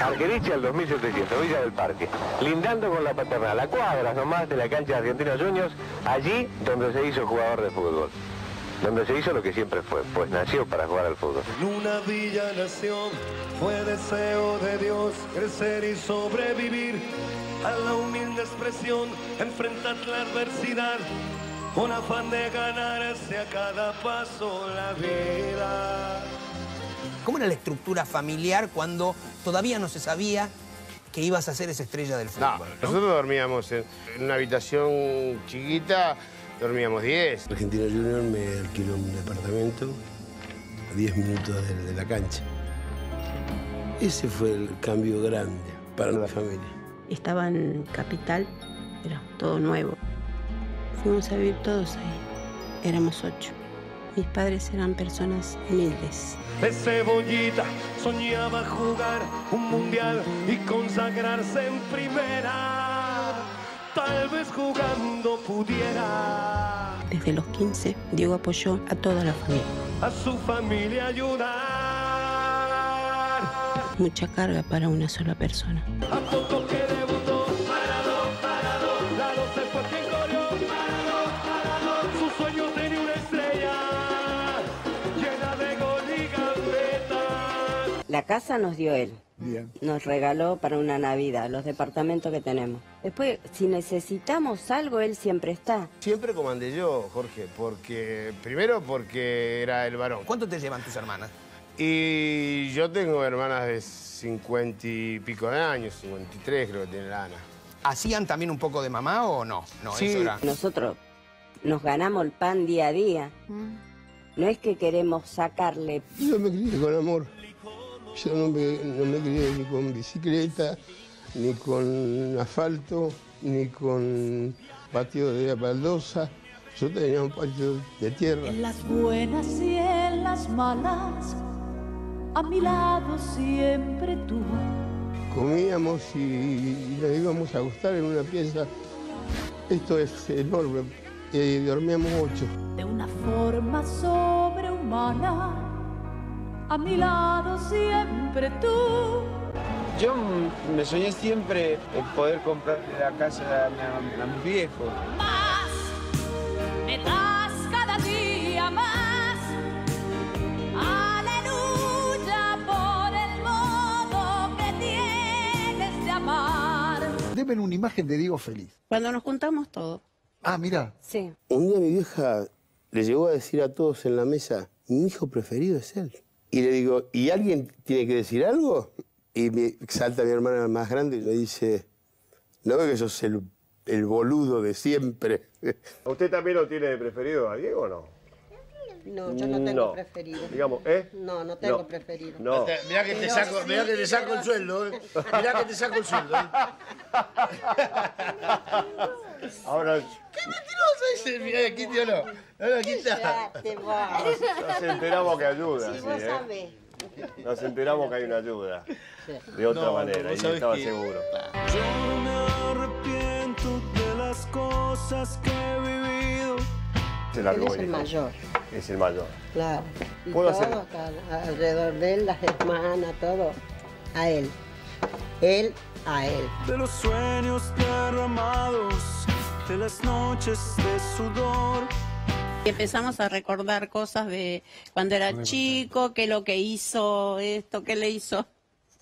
Arqueriche al 2700, Villa del Parque, lindando con la paternal, a cuadras nomás de la cancha de Argentinos Juniors, allí donde se hizo jugador de fútbol. Donde se hizo lo que siempre fue, pues nació para jugar al fútbol. En una villa nación fue deseo de Dios crecer y sobrevivir a la humilde expresión, enfrentar la adversidad con afán de ganarse a cada paso la vida. ¿Cómo era la estructura familiar cuando todavía no se sabía que ibas a ser esa estrella del fútbol? ¿no? nosotros dormíamos en, en una habitación chiquita, dormíamos 10. Argentino Junior me alquiló un departamento a 10 minutos de, de la cancha. Ese fue el cambio grande para la familia. Estaba en Capital, era todo nuevo. Fuimos a vivir todos ahí. Éramos ocho. Mis padres eran personas humildes. De cebollita soñaba jugar un mundial y consagrarse en primera. Tal vez jugando pudiera Desde los 15, Diego apoyó a toda la familia. a su familia ayudar. Mucha carga para una sola persona. A poco que debutó, parado, parado, la 12 fue casa nos dio él. Nos regaló para una Navidad, los departamentos que tenemos. Después, si necesitamos algo, él siempre está. Siempre comandé yo, Jorge, porque primero porque era el varón. ¿Cuánto te llevan tus hermanas? Y yo tengo hermanas de 50 y pico de años, 53 creo que tiene la Ana. ¿Hacían también un poco de mamá o no? No, Sí. eso era... Nosotros nos ganamos el pan día a día. No es que queremos sacarle. Yo me crié con amor. Yo no me, no me crié ni con bicicleta, ni con asfalto, ni con patio de baldosa. Yo tenía un patio de tierra. En las buenas y en las malas, a mi lado siempre tú. Comíamos y nos íbamos a acostar en una pieza. Esto es enorme. Y dormíamos ocho. De una forma sobrehumana, a mi lado siempre tú. Yo me soñé siempre en poder comprarle la casa a, mi- a mis viejos. Más, me das cada día más. Aleluya por el modo que tienes de amar. Deme una imagen de Diego feliz. Cuando nos juntamos todos. Ah, mira. Sí. Un día mi vieja le llegó a decir a todos en la mesa, mi hijo preferido es él. Y le digo, ¿y alguien tiene que decir algo? Y me salta mi hermana más grande y me dice, ¿no ve que sos el, el boludo de siempre? ¿Usted también lo tiene preferido a Diego o no? No, yo no tengo No. preferido. Digamos, ¿eh? No, no tengo No. preferido. No. Mirá que te saco, mirá que te saco el sueldo. eh. Mirá que te saco el sueldo. eh. Ahora ¡Qué mentiroso ese! Mirá, aquí tío no. No, aquí está. nos enteramos que ayuda, Si sí, vos ¿eh? sabés. Nos enteramos que hay una ayuda. De otra No, manera, y estaba que- seguro. Yo me arrepiento de las cosas que vivido. Se Él es el hijo. mayor, Es el mayor. claro. Y ¿Puedo todo hacer? acá, alrededor de él, las hermanas, todo. A él. Él a él. De los sueños derramados, de las noches de sudor. Y empezamos a recordar cosas de cuando era chico, que lo que hizo esto, que le hizo.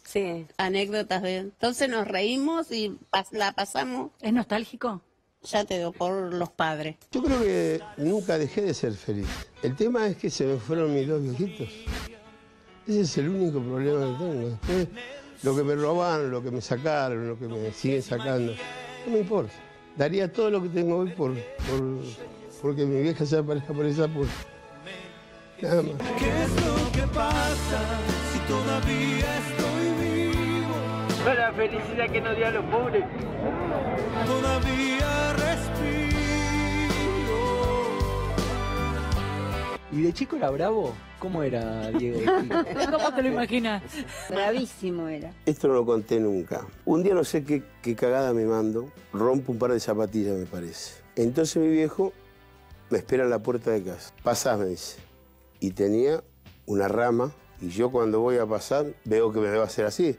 Sí. Anécdotas de... Entonces nos reímos y pas- la pasamos, ¿Es nostálgico? Ya te digo, por los padres. Yo creo que nunca dejé de ser feliz. El tema es que se me fueron mis dos viejitos. Ese es el único problema que tengo. Después, lo que me robaron, lo que me sacaron, lo que me siguen sacando, no me importa. Daría todo lo que tengo hoy por, por porque mi vieja se aparezca por esa puerta. Nada más. ¿Qué es lo que pasa si todavía? La felicidad que nos dio a los pobres. Todavía respiro. ¿Y de chico era bravo? ¿Cómo era Diego? ¿Cómo te lo imaginas? Bravísimo era. Esto no lo conté nunca. Un día no sé qué, qué cagada me mando, rompo un par de zapatillas, me parece. Entonces mi viejo me espera en la puerta de casa. Pasás, me dice. Y tenía una rama, y yo cuando voy a pasar veo que me va a hacer así.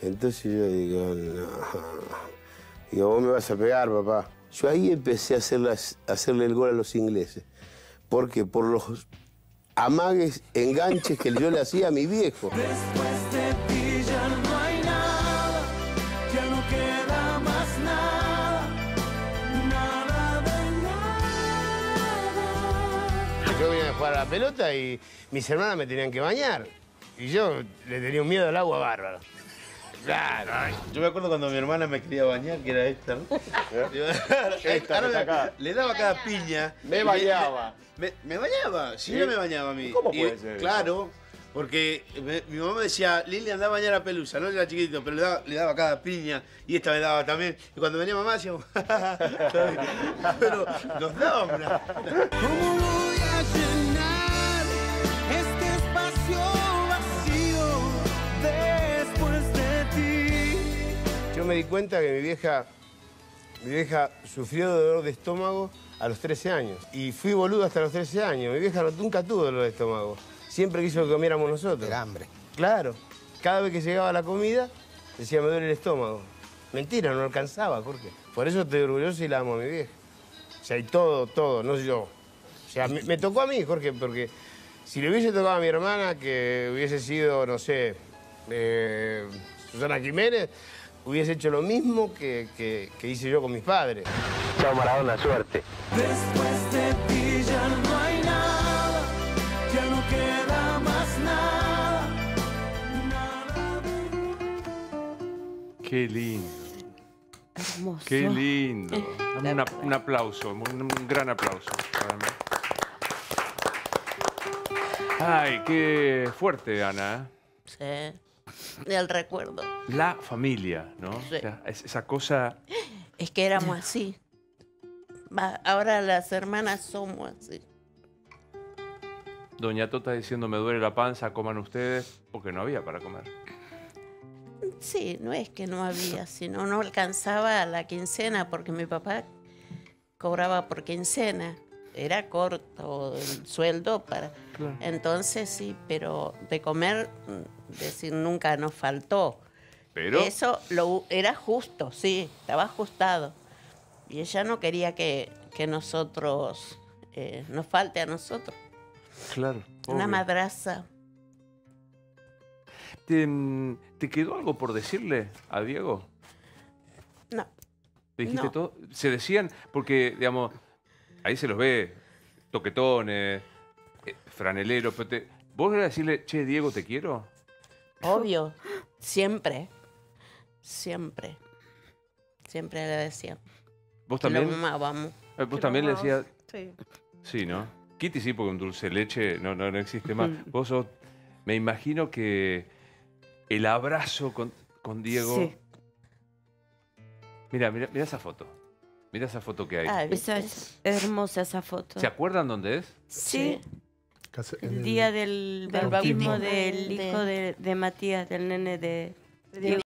Entonces yo digo, no. Digo, vos me vas a pegar, papá. Yo ahí empecé a, hacerle el gol a los ingleses. ¿Por qué? Por los amagues, enganches que yo le hacía a mi viejo. Después de ti ya no hay nada, ya no queda más nada, nada de nada. Yo venía a jugar a la pelota y mis hermanas me tenían que bañar. Y yo le tenía un miedo al agua bárbaro. Claro. Yo me acuerdo cuando mi hermana me quería bañar, que era esta, ¿no? Esta, acá. le daba cada piña. Me bañaba. Me, me bañaba, sí, ¿Sí? no me bañaba a mí. ¿Cómo Y, puede ser? Claro, porque me- mi mamá me decía, Lili anda a bañar a Pelusa, no era chiquitito, pero le daba, le daba cada piña y esta me daba también. Y cuando venía mamá decíamos, pero nos daba una... ¿Cómo voy a me di cuenta que mi vieja, mi vieja sufrió de dolor de estómago a los 13 años. Y fui boludo hasta los 13 años. Mi vieja nunca tuvo dolor de estómago. Siempre quiso que comiéramos nosotros. Era hambre. Claro. Cada vez que llegaba la comida, decía, me duele el estómago. Mentira, no alcanzaba, Jorge. Por eso estoy orgulloso y la amo a mi vieja. O sea, y todo, todo, no yo. O sea, me, me tocó a mí, Jorge, porque si le hubiese tocado a mi hermana, que hubiese sido, no sé, eh, Susana Jiménez, hubiese hecho lo mismo que, que- que hice yo con mis padres. Chao Maradona, suerte. Después de ti ya no hay nada, ya no queda más nada. Qué lindo. Hermoso. Qué lindo. Dame una- un aplauso, un, un gran aplauso para mí. Ay, qué fuerte, Ana. ¿eh? Sí. Del recuerdo. La familia, ¿no? Sí. O sea, es- esa cosa. Es que éramos así. Ahora las hermanas somos así. Doña Tota diciendo me duele la panza, coman ustedes, porque no había para comer. Sí, no es que no había, sino no alcanzaba la quincena porque mi papá cobraba por quincena. Era corto el sueldo para. Claro. Entonces sí, pero de comer, mm, decir, nunca nos faltó. Pero. Eso lo, era justo, sí, estaba ajustado. Y ella no quería que, que nosotros, eh, nos falte a nosotros. Claro. Una obvio. madraza. ¿Te, te quedó algo por decirle a Diego? No. ¿Le dijiste No. todo? Se decían, porque, digamos, ahí se los ve, toquetones, eh, franelero, pero te- ¿vos querés decirle, che, Diego, te quiero? Obvio, siempre, siempre, siempre le decía. ¿Vos también? Lo amábamos. Eh, ¿Vos Que también le decías? Sí. Sí, ¿no? Kitty sí, porque un dulce leche no, no, no existe más. Mm. Vos sos, me imagino que el abrazo con, con Diego... Sí. Mira, mira, mira esa foto. Mira esa foto que hay. Esa es hermosa esa foto. ¿Se acuerdan dónde es? Sí. El día del Del bautismo del De- hijo de, de Matías, del nene de Diego.